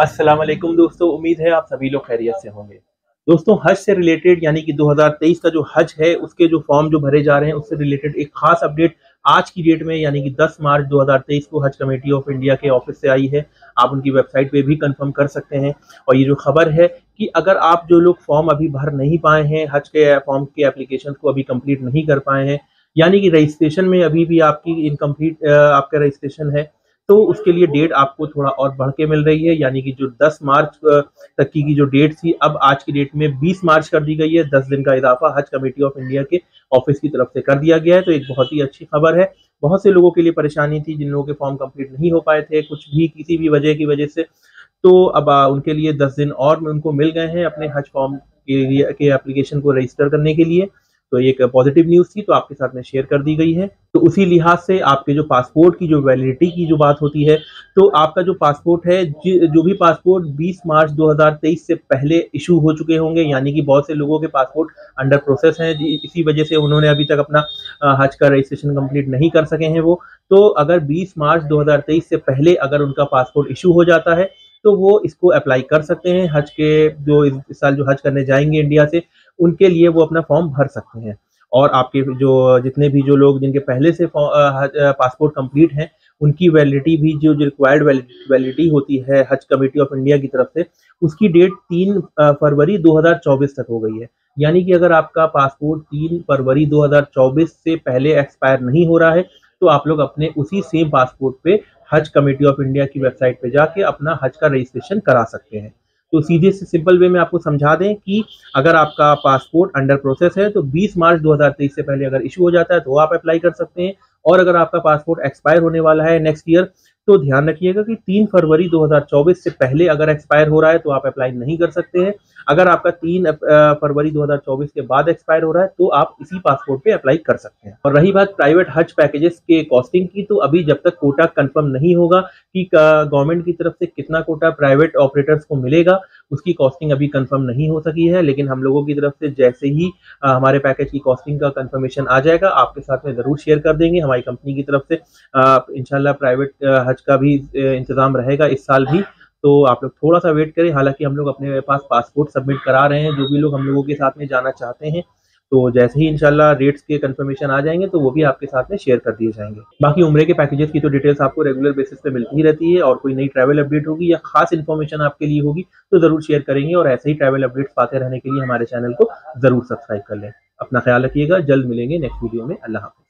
अस्सलाम वालेकुम दोस्तों, उम्मीद है आप सभी लोग खैरियत से होंगे। दोस्तों, हज से रिलेटेड यानी कि 2023 का जो हज है, उसके जो फॉर्म जो भरे जा रहे हैं, उससे रिलेटेड एक खास अपडेट आज की डेट में, यानी कि 10 मार्च 2023 को हज कमेटी ऑफ़ इंडिया के ऑफ़िस से आई है। आप उनकी वेबसाइट पे भी कंफर्म कर सकते हैं। और ये जो खबर है कि अगर आप जो लोग फॉर्म अभी भर नहीं पाए हैं, हज के फॉर्म के एप्लीकेशन को अभी कंप्लीट नहीं कर पाए हैं, यानी कि रजिस्ट्रेशन में अभी भी आपकी इनकम्प्लीट आपका रजिस्ट्रेशन है तो उसके लिए डेट आपको थोड़ा और बढ़ के मिल रही है यानी कि जो 10 मार्च तक की, जो डेट थी अब आज की डेट में 20 मार्च कर दी गई है। 10 दिन का इजाफा हज कमेटी ऑफ़ इंडिया के ऑफ़िस की तरफ़ से कर दिया गया है। तो एक बहुत ही अच्छी खबर है। बहुत से लोगों के लिए परेशानी थी जिन लोगों के फॉर्म कंप्लीट नहीं हो पाए थे कुछ भी किसी भी वजह की वजह से। तो अब उनके लिए दस दिन और उनको मिल गए हैं अपने हज फॉर्म के एप्लीकेशन को रजिस्टर करने के लिए। तो एक पॉजिटिव न्यूज़ थी तो आपके साथ में शेयर कर दी गई है। तो उसी लिहाज से आपके जो पासपोर्ट की, जो वैलिडिटी की जो बात होती है तो आपका जो पासपोर्ट है, जो भी पासपोर्ट 20 मार्च 2023 से पहले इशू हो चुके होंगे, यानी कि बहुत से लोगों के पासपोर्ट अंडर प्रोसेस हैं इसी वजह से उन्होंने अभी तक अपना हज का रजिस्ट्रेशन कंप्लीट नहीं कर सके हैं वो। तो अगर 20 मार्च 2023 से पहले अगर उनका पासपोर्ट इशू हो जाता है तो वो इसको अप्लाई कर सकते हैं, हज के जो इस साल जो हज करने जाएँगे इंडिया से। उनके लिए वो अपना फॉर्म भर सकते हैं। और आपके जो, जितने भी जो लोग जिनके पहले से पासपोर्ट कंप्लीट हैं, उनकी वैलिडिटी भी जो रिक्वायर्ड वैलिडिटी होती है हज कमेटी ऑफ़ इंडिया की तरफ़ से, उसकी डेट तीन फरवरी 2024 तक हो गई है। यानी कि अगर आपका पासपोर्ट तीन फरवरी 2024 से पहले एक्सपायर नहीं हो रहा है तो आप लोग अपने उसी सेम पासपोर्ट पे हज कमेटी ऑफ़ इंडिया की वेबसाइट पे जाके अपना हज का रजिस्ट्रेशन करा सकते हैं। तो सीधे से सिंपल वे में आपको समझा दें कि अगर आपका पासपोर्ट अंडर प्रोसेस है तो 20 मार्च 2023 से पहले अगर इशू हो जाता है तो आप अप्लाई कर सकते हैं। और अगर आपका पासपोर्ट एक्सपायर होने वाला है नेक्स्ट ईयर तो ध्यान रखिएगा कि तीन फरवरी 2024 से पहले अगर एक्सपायर हो रहा है तो आप अप्लाई नहीं कर सकते हैं। अगर आपका तीन फरवरी 2024 के बाद एक्सपायर हो रहा है तो आप इसी पासपोर्ट पे अप्लाई कर सकते हैं। और रही बात प्राइवेट हज पैकेजेस के कॉस्टिंग की तो अभी जब तक कोटा कंफर्म नहीं होगा कि गवर्नमेंट की तरफ़ से कितना कोटा प्राइवेट ऑपरेटर्स को मिलेगा उसकी कॉस्टिंग अभी कंफर्म नहीं हो सकी है लेकिन हम लोगों की तरफ़ से जैसे ही आ, हमारे पैकेज की कॉस्टिंग का कंफर्मेशन आ जाएगा आपके साथ में ज़रूर शेयर कर देंगे हमारी कंपनी की तरफ़ से इनशाला प्राइवेट हज का भी इंतज़ाम रहेगा इस साल भी तो आप लोग थोड़ा सा वेट करें हालाँकि हम लोग अपने पास पासपोर्ट सबमिट करा रहे हैं जो भी लोग हम लोगों के साथ में जाना चाहते हैं तो जैसे ही इनशाला रेट्स के कंफर्मेशन आ जाएँगे तो वो भी आपके साथ में शेयर कर दिए जाएँगे। बाकी उम्र के पैकेजेस की तो डिटेल्स आपको रेगुलर बेसिस पे मिलती ही रहती है और कोई नई ट्रैवल अपडेट होगी या खास इन्फॉर्मेशन आपके लिए होगी तो ज़रूर शेयर करेंगे और ऐसे ही ट्रैवल अपडेट्स पाते रहने के लिए हमारे चैनल को ज़रूर सब्सक्राइब कर लें। अपना ख्याल रखिएगा, जल्द मिलेंगे नेक्स्ट वीडियो में। अल्लाह हाफिज।